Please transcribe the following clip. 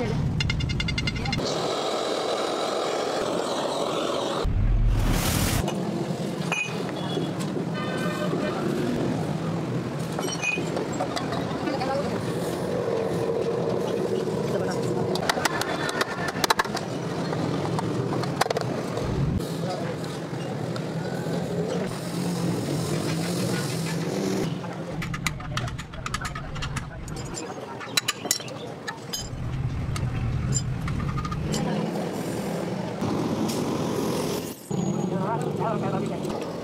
这里来吧，来吧，这边。